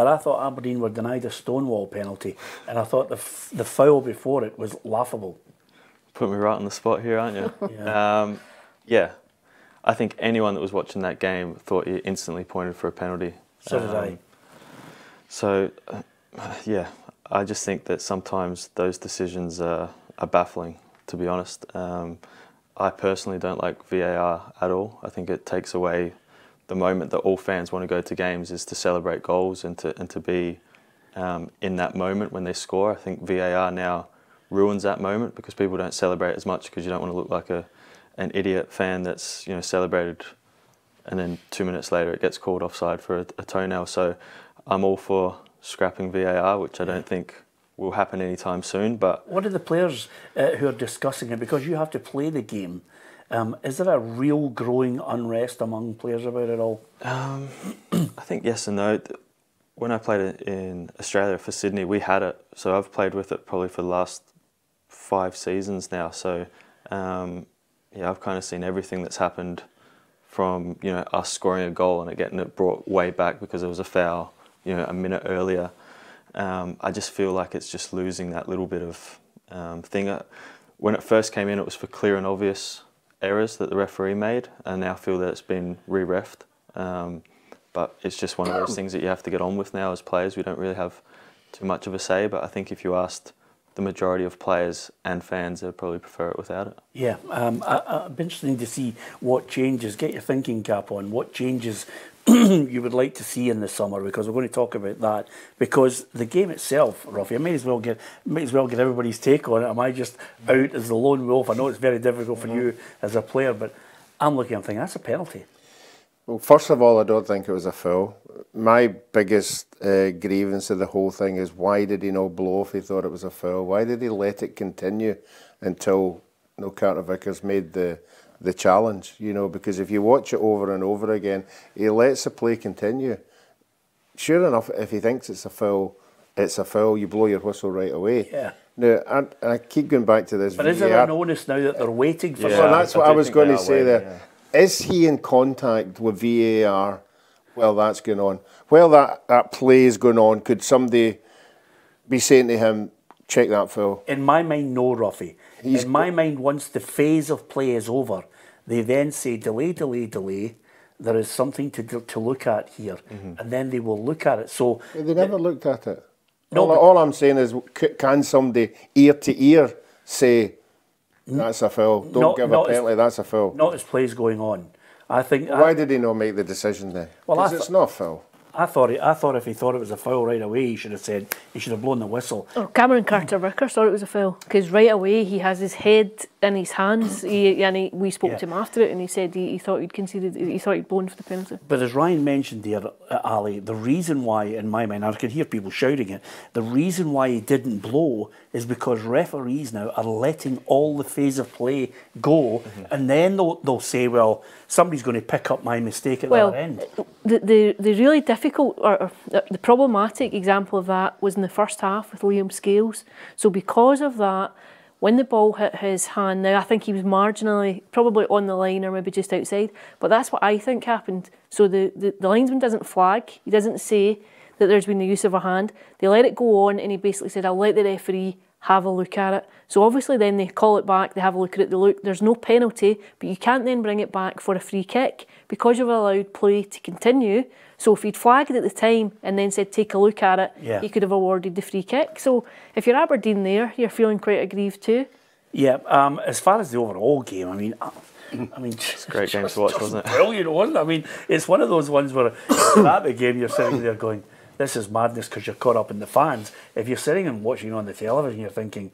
but I thought Aberdeen were denied a Stonewall penalty, and I thought the f- the foul before it was laughable. Put me right on the spot here, aren't you? Yeah. Um, yeah. I think anyone that was watching that game thought he instantly pointed for a penalty. So did I. Um, So, uh, yeah, I just think that sometimes those decisions are, are baffling, to be honest. Um, I personally don't like VAR at all. I think it takes away the moment that all fans want to go to games is to celebrate goals and to and to be um, in that moment when they score. I think VAR now ruins that moment because people don't celebrate as much because you don't want to look like a an idiot fan that's you know celebrated and then two minutes later it gets called offside for a, a toenail. So I'm all for scrapping VAR, which I don't think will happen anytime soon. But What are the players uh, who are discussing it? Because you have to play the game. Um, is there a real growing unrest among players about it all? um, I think yes and no. When I played in Australia for Sydney, we had it. So I've played with it probably for the last five seasons now. So um, yeah, I've kind of seen everything that's happened from you know us scoring a goal and it getting it brought way back because there was a foul, you know, a minute earlier. Um, I just feel like it's just losing that little bit of um, thing. Uh, When it first came in, it was for clear and obvious errors that the referee made, and now feel that it's been re-refed. Um, but it's just one of those things that you have to get on with now as players. We don't really have too much of a say, but I think if you asked the majority of players and fans, they'd probably prefer it without it. Yeah, um, I, I- it'd be interesting to see what changes. Get your thinking cap on. What changes you would like to see in the summer because we're going to talk about that. Because the game itself, Ruffy, I may as well get may as well get everybody's take on it. Am I just out as the lone wolf? I know it's very difficult for you as a player, but I'm looking. I'm thinking that's a penalty. Well, first of all, I don't think it was a foul. My biggest uh, grievance of the whole thing is why did he not blow if he thought it was a foul? Why did he let it continue until you know, Carter Vickers made the the challenge? You know, because if you watch it over and over again, he lets the play continue. Sure enough, if he thinks it's a foul, it's a foul. You blow your whistle right away. Yeah. Now, I, I keep going back to this. But is there VAR. an onus now that they're waiting for? Yeah. Well, that's what I was going to say waiting, there. Is he in contact with VAR while that's going on? While that, that play is going on, could somebody be saying to him, check that foul? In my mind, no, Ruffy. He's in my mind, once the phase of play is over, they then say delay, delay, delay. There is something to to look at here, mm-hmm. and then they will look at it. So They never looked at it. No, all, all I'm saying is, can somebody ear to ear say, that's a foul? Don't Not- give a not as- that's a foul. not as plays going on. I think. Why did he not make the decision then? Well, I Because th- it's not a foul. I thought. He, I thought if he thought it was a foul right away, he should have said. He should have blown the whistle. Oh, Cameron Carter Vickers thought it was a foul because right away he has his head in his hands. He, and he, we spoke Yeah. to him after it, and he said he, he thought he'd conceded. He thought he'd blown for the penalty. But as Ryan mentioned there, uh, Ali, the reason why, in my mind, I can hear people shouting it, the reason why he didn't blow is because referees now are letting all the phase of play go, and then they'll, they'll say, well, somebody's going to pick up my mistake at Well, that end. the, the the really difficult or, or the the problematic example of that was in the first half with Liam Scales. So because of that, when the ball hit his hand, now I think he was marginally probably on the line or maybe just outside, but that's what I think happened. So the, the, the linesman doesn't flag, he doesn't say that there's been the use of a hand. They let it go on and he basically said, I'll let the referee have a look at it. So obviously then they call it back, they have a look at it, they look, there's no penalty, but you can't then bring it back for a free kick because you've allowed play to continue. So if he'd flagged at the time and then said take a look at it, Yeah. he could have awarded the free kick. So if you're Aberdeen there, you're feeling quite aggrieved too. Yeah, um, as far as the overall game, I mean, I, I mean, it's a great game to watch, wasn't it? Brilliant, wasn't it? I mean, it's one of those ones where you're at the game, you're sitting there going, "This is madness" because you're caught up in the fans. If you're sitting and watching on the television, you're thinking,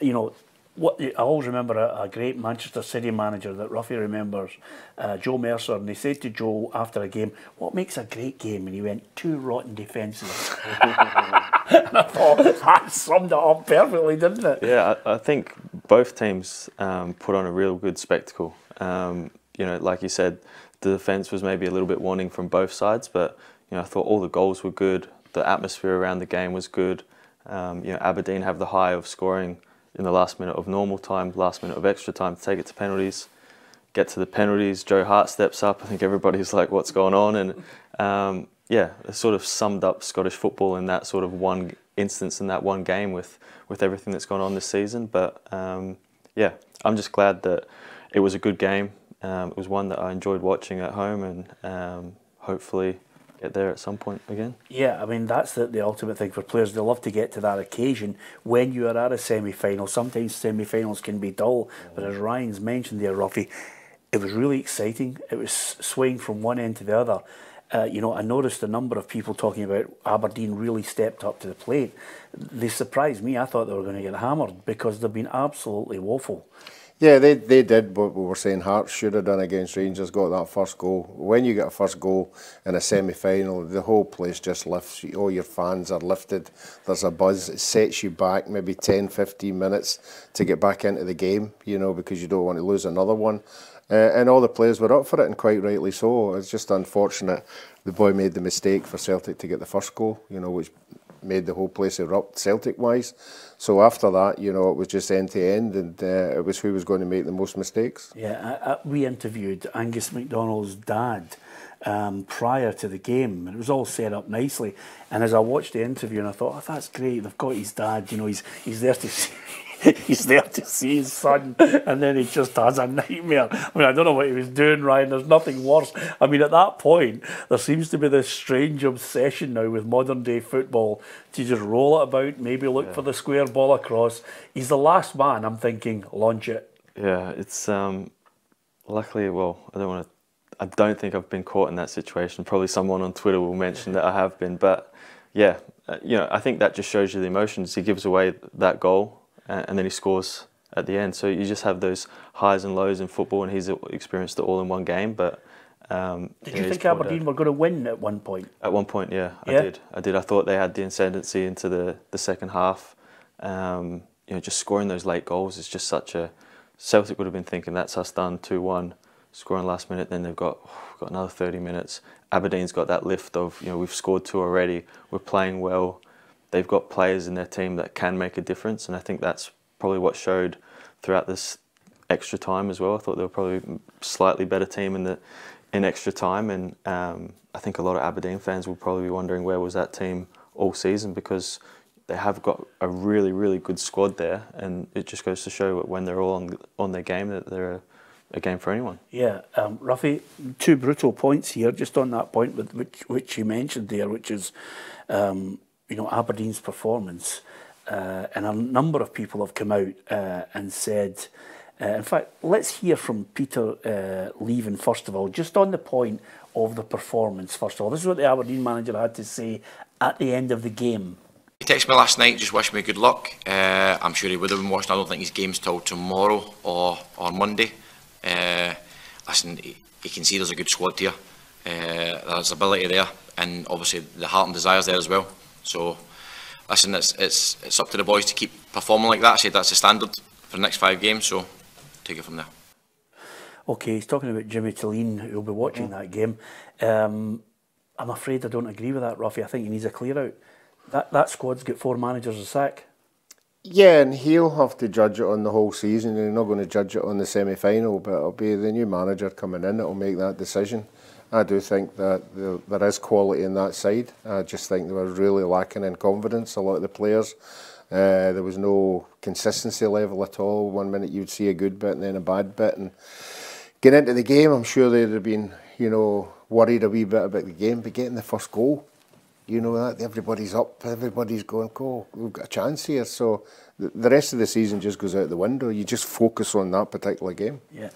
you know. What I always remember a, a great Manchester City manager that Ruffy remembers, uh, Joe Mercer, and he said to Joe after a game, "What makes a great game?" And he went, two rotten defences." and I thought that summed it up perfectly, didn't it? Yeah, I, I think both teams um, put on a real good spectacle. Um, you know, like you said, the defence was maybe a little bit wanting from both sides, but you know, I thought all the goals were good. The atmosphere around the game was good. Um, you know, Aberdeen have the high of scoring in the last minute of normal time, last minute of extra time to take it to penalties. Get to the penalties, Joe Hart steps up. I think everybody's like, "What's going on?" And um, yeah, it sort of summed up Scottish football in that sort of one instance in that one game with with everything that's gone on this season. But um, yeah, I'm just glad that it was a good game. Um, it was one that I enjoyed watching at home, and um, hopefully there at some point again. Yeah, I mean that's the, the ultimate thing for players. They love to get to that occasion when you are at a semi final. Sometimes semi finals can be dull, but as Ryan's mentioned there, Ruffy, it was really exciting. It was swaying from one end to the other. Uh, you know, I noticed a number of people talking about Aberdeen really stepped up to the plate. They surprised me. I thought they were going to get hammered because they've been absolutely woeful. Yeah, they, they did what we were saying Hearts should have done against Rangers, got that first goal. When you get a first goal in a semi final, the whole place just lifts. All your fans are lifted. There's a buzz. It sets you back maybe 10, 15 minutes to get back into the game, you know, because you don't want to lose another one. Uh, and all the players were up for it, and quite rightly so. It's just unfortunate the boy made the mistake for Celtic to get the first goal, you know, which made the whole place erupt Celtic wise. So after that, you know, it was just end to end, and uh, it was who was going to make the most mistakes. Yeah, I, I, we interviewed Angus MacDonald's dad um, prior to the game, and it was all set up nicely. And as I watched the interview, and I thought, oh, that's great. They've got his dad. You know, he's he's there to see. he's there to see his son, and then he just has a nightmare. I mean, I don't know what he was doing, Ryan. There's nothing worse. I mean, at that point, there seems to be this strange obsession now with modern day football to just roll it about, maybe look yeah. for the square ball across. He's the last man. I'm thinking, launch it. Yeah, it's um, luckily. Well, I don't want to. I don't think I've been caught in that situation. Probably someone on Twitter will mention that I have been, but yeah, uh, you know, I think that just shows you the emotions. He gives away that goal and then he scores at the end. So you just have those highs and lows in football, and he's experienced it all in one game. But um, did you think Aberdeen were going to win at one point? At one point, yeah, yeah, I did. I did. I thought they had the ascendancy into the the second half. Um, you know, just scoring those late goals is just such a. Celtic would have been thinking that's us done two one, scoring last minute. Then they've got oh, got another thirty minutes. Aberdeen's got that lift of you know we've scored two already. We're playing well they've got players in their team that can make a difference, and I think that's probably what showed throughout this extra time as well. I thought they were probably slightly better team in the in extra time, and um, I think a lot of Aberdeen fans will probably be wondering where was that team all season because they have got a really really good squad there, and it just goes to show that when they're all on on their game that they're a, a game for anyone. Yeah, um, Ruffy, two brutal points here, just on that point with which which you mentioned there, which is. Um, you know Aberdeen's performance, uh, and a number of people have come out uh, and said. Uh, in fact, let's hear from Peter uh, first of all, just on the point of the performance. First of all, this is what the Aberdeen manager had to say at the end of the game. He texted me last night, just wished me good luck. Uh, I'm sure he would have been watching. I don't think his game's till tomorrow or or Monday. Uh, listen, he, he can see there's a good squad here. Uh, there's ability there, and obviously the heart and desires there as well. So, listen, it's, it's, it's up to the boys to keep performing like that. I said that's the standard for the next five games, so take it from there. Okay, he's talking about Jimmy Tilleen, who'll be watching mm. that game. Um, I'm afraid I don't agree with that, Ruffy. I think he needs a clear out. That, that squad's got four managers a sack. Yeah, and he'll have to judge it on the whole season. They're not going to judge it on the semi final, but it'll be the new manager coming in that'll make that decision. I do think that there is quality in that side. I just think they were really lacking in confidence, a lot of the players. Uh, there was no consistency level at all. One minute you'd see a good bit and then a bad bit. And getting into the game, I'm sure they'd have been, you know, worried a wee bit about the game. But getting the first goal, you know that everybody's up, everybody's going, "Go, we've got a chance here." So the rest of the season just goes out the window. You just focus on that particular game. Yeah,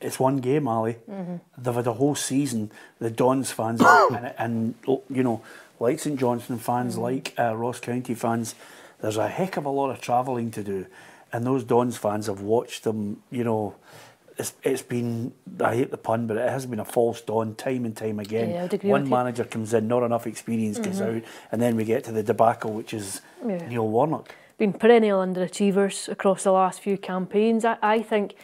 it's one game, Ali. Mm-hmm. They've had a whole season. The Dons fans and, and, you know, like St Johnstone fans, mm-hmm. like uh, Ross County fans, there's a heck of a lot of travelling to do, and those Dons fans have watched them. You know, it's it's been I hate the pun, but it has been a false dawn time and time again. Yeah, One manager comes in, not enough experience mm-hmm. gets out, and then we get to the debacle, which is yeah. Neil Warnock. Been perennial underachievers across the last few campaigns. I, I think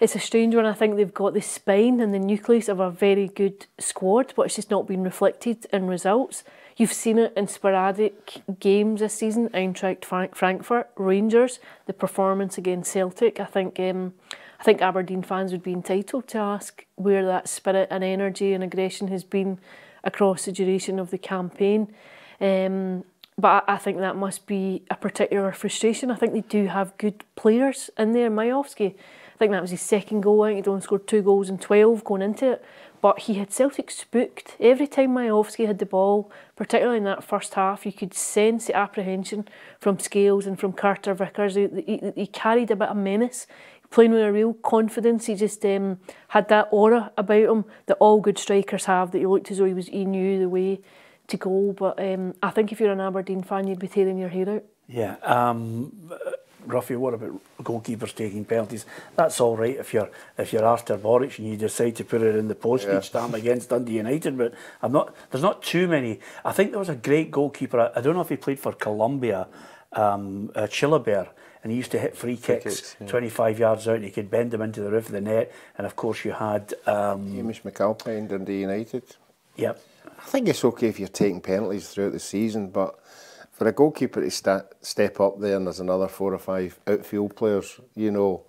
it's a strange one. I think they've got the spine and the nucleus of a very good squad, but it's just not been reflected in results. You've seen it in sporadic games this season, Eintracht Frankfurt, Rangers, the performance against Celtic. I think um, I think Aberdeen fans would be entitled to ask where that spirit and energy and aggression has been across the duration of the campaign. Um, but I, I think that must be a particular frustration. I think they do have good players in there. Miovski, I think that was his second goal. I think he'd only scored two goals in 12 going into it. But he had Celtic spooked. Every time Miovski had the ball, particularly in that first half, you could sense the apprehension from Scales and from Carter Vickers. He, he, he carried a bit of menace, playing with a real confidence. He just um, had that aura about him that all good strikers have, that he looked as though he, was, he knew the way to go. But um, I think if you're an Aberdeen fan, you'd be tearing your hair out. Yeah. Um, Ruffy, what about goalkeepers taking penalties? That's all right if you're if you're Artur Boruc and you decide to put it in the post yeah. each time against Dundee United. But I'm not. There's not too many. I think there was a great goalkeeper. I, I don't know if he played for Colombia, um, uh, Chilavert, and he used to hit free kicks, yeah. 25 yards out. And he could bend them into the roof of the net. And of course, you had um, Hamish McAlpine, Dundee United. Yep. I think it's okay if you're taking penalties throughout the season, but for a goalkeeper to sta step up there and there's another four or five outfield players, you know,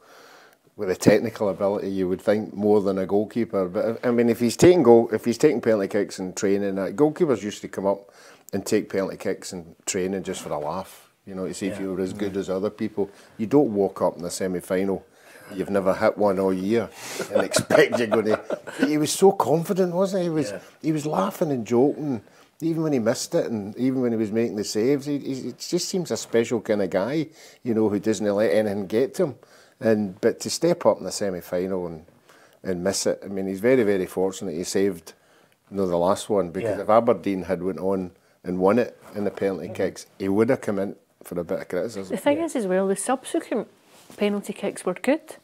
with a technical ability, you would think more than a goalkeeper. But I mean, if he's taking goal, if he's taking penalty kicks and training, uh, goalkeepers used to come up and take penalty kicks and training just for a laugh. You know, to see yeah. if you were as good yeah. as other people. You don't walk up in the semi-final. You've never hit one all year and expect you're going to. He was so confident, wasn't he? He was. Yeah. He was laughing and joking even when he missed it and even when he was making the saves, he, he just seems a special kind of guy, you know, who doesn't let anything get to him. And but to step up in the semi final and and miss it, I mean, he's very very fortunate. He saved, you know, the last one because yeah. if Aberdeen had went on and won it in the penalty mm -hmm. kicks, he would have come in for a bit of criticism. The thing yeah. is, as well, the subsequent penalty kicks were good.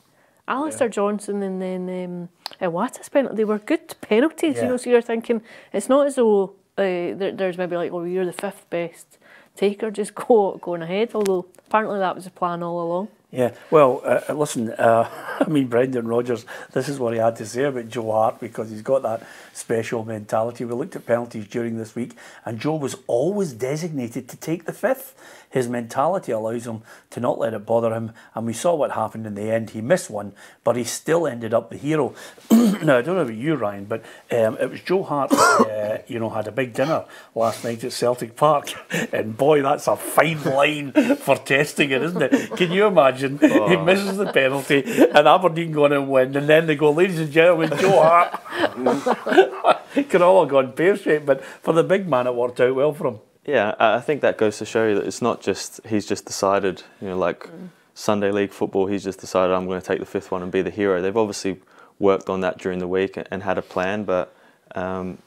Alistair yeah. Johnston and then um, Iwata's penalty, they were good penalties. You know, so you're thinking it's not as though uh, there, there's maybe like, oh, you're the fifth best taker, just go going ahead. Although apparently that was the plan all along. Yeah, well, uh, uh listen, uh, I mean, Brendan Rodgers, this is what he had to say about Joe Hart because he's got that special mentality. We looked at penalties during this week, and Joe was always designated to take the fifth. His mentality allows him to not let it bother him, and we saw what happened in the end. He missed one, but he still ended up the hero. now, I don't know about you, Ryan, but um, it was Joe Hart, uh, you know, had a big dinner last night at Celtic Park, and boy, that's a fine line for testing it, isn't it? Can you imagine? Oh. He misses the penalty, and Aberdeen go on and win, and then they go, ladies and gentlemen, Joe Hart. Could all have gone pear shaped, but for the big man, it worked out well for him. Yeah, I think that goes to show you that it's not just he's just decided, you know, like mm. Sunday League football, he's just decided I'm going to take the fifth one and be the hero. They've obviously worked on that during the week and had a plan, but um,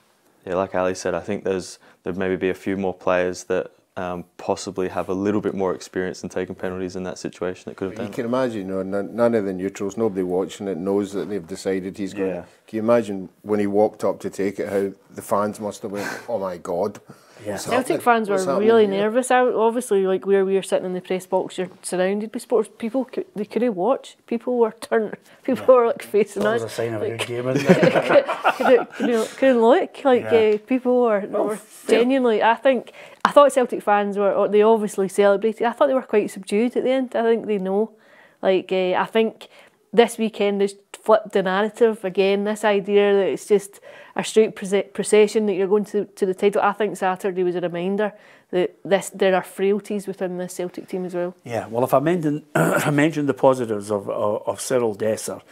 yeah, like Ali said, I think there's there'd maybe be a few more players that um, possibly have a little bit more experience in taking penalties in that situation that could have done. You can imagine, you know, none of the neutrals, nobody watching it knows that they've decided he's going. Yeah. Can you imagine when he walked up to take it, how the fans must have went, "Oh my God." Yeah. Celtic fans were really nervous out. Obviously, like where we were sitting in the press box, you're surrounded by sports people. They couldn't watch. People were turning. People yeah. were like facing that us. was a sign of like, a good game, isn't it? couldn't, couldn't, couldn't look like yeah. uh, people were, well, were genuinely. I think I thought Celtic fans were. They obviously celebrated. I thought they were quite subdued at the end. I think they know. Like uh, I think this weekend has flipped the narrative again. This idea that it's just a straight procession that you're going to to the title. I think Saturday was a reminder that this there are frailties within the Celtic team as well. Yeah, well, if I mention I mentioned the positives of of, of Cyriel Dessers,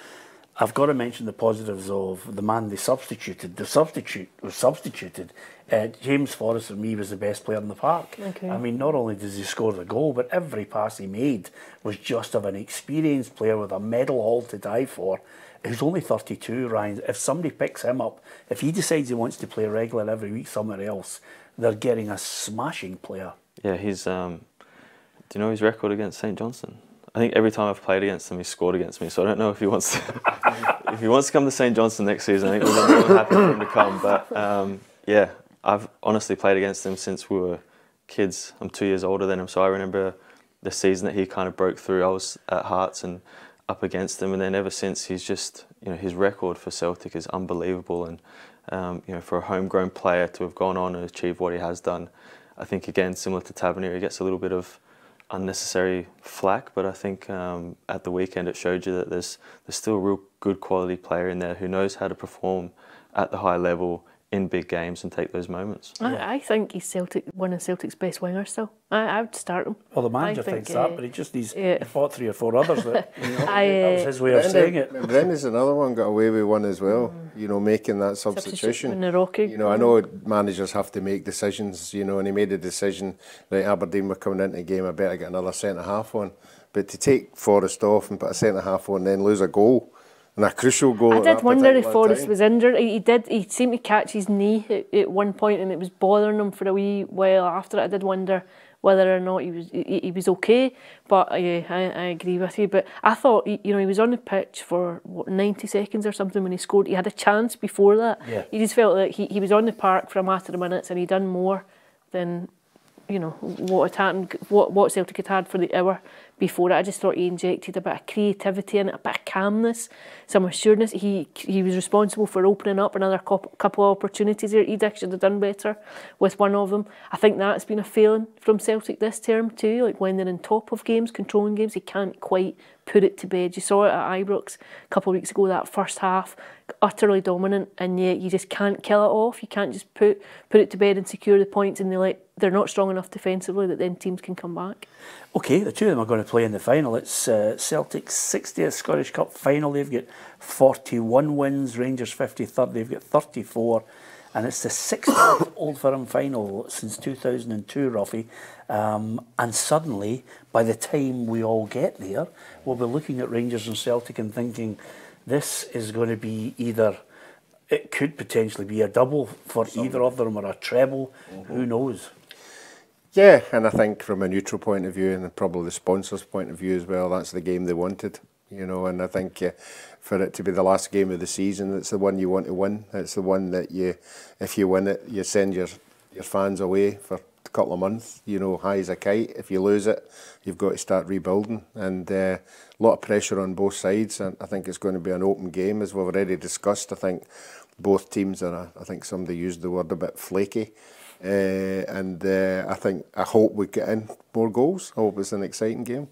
I've got to mention the positives of the man they substituted. The substitute was substituted. Uh, James Forrest for me was the best player in the park. Okay. I mean, not only does he score the goal, but every pass he made was just of an experienced player with a medal all to die for. He's only 32, Ryan. If somebody picks him up, if he decides he wants to play regular every week somewhere else, they're getting a smashing player. Yeah, he's. Um, do you know his record against St Johnstone? I think every time I've played against him, he scored against me. So I don't know if he wants to, if he wants to come to St Johnstone next season. I think we're happy for him to come. But um, yeah, I've honestly played against him since we were kids. I'm two years older than him, so I remember the season that he kind of broke through. I was at Hearts and up against him, and then ever since he's just you know his record for Celtic is unbelievable, and um, you know for a homegrown player to have gone on and achieved what he has done, I think again similar to Tavernier, he gets a little bit of unnecessary flack, but I think um, at the weekend it showed you that there's there's still a real good quality player in there who knows how to perform at the high level in big games and take those moments. I, I think he's Celtic one of Celtic's best wingers still. I, I would start him. Well, the manager think, thinks that, uh, but he just needs yeah. he fought three or four others. That, you know, I, that was his way of saying it. Brendan's another one got away with one as well. You know, making that substitution. when they're rocking. You know, I know managers have to make decisions. You know, and he made a decision. Right, Aberdeen were coming into the game. I better get another centre half on. But to take Forrest off and put a centre half on, and then lose a goal, and a crucial goal. I did wonder if Forrest time. was injured. He, he did. He seemed to catch his knee at, at one point, and it was bothering him for a wee while after it. I did wonder whether or not he was he, he was okay. But uh, yeah, I, I agree with you. But I thought he- you know he was on the pitch for what, ninety seconds or something when he scored. He had a chance before that. Yeah. He just felt like he, he was on the park for a matter of minutes, and he'd done more than you know what had happened, what what Celtic had had for the hour before it. I just thought he injected a bit of creativity and a bit of calmness, some assuredness. He he was responsible for opening up another couple, of opportunities here. Edick should have done better with one of them. I think that's been a failing from Celtic this term too. Like when they're in top of games, controlling games, he can't quite put it to bed. You saw it at Ibrox a couple of weeks ago. That first half, utterly dominant, and yet you just can't kill it off. You can't just put put it to bed and secure the points, and they let they're not strong enough defensively that then teams can come back. Okay, the two of them are going to play in the final. It's uh, Celtic's 60th Scottish Cup final. They've got 41 wins, Rangers 53rd, they've got 34. And it's the sixth Old Firm final since 2002, Ruffy. Um, and suddenly, by the time we all get there, we'll be looking at Rangers and Celtic and thinking this is going to be either, it could potentially be a double for either of them or a treble. Who knows? Yeah, and I think from a neutral point of view and probably the sponsors' point of view as well, that's the game they wanted. You know, and I think uh, for it to be the last game of the season, it's the one you want to win. It's the one that you, if you win it, you send your your fans away for a couple of months. You know, high as a kite. If you lose it, you've got to start rebuilding, and uh, a lot of pressure on both sides. And I think it's going to be an open game, as we've already discussed. I think both teams are. I think somebody used the word a bit flaky. Uh, and uh, I think I hope we get in more goals. I hope it's an exciting game.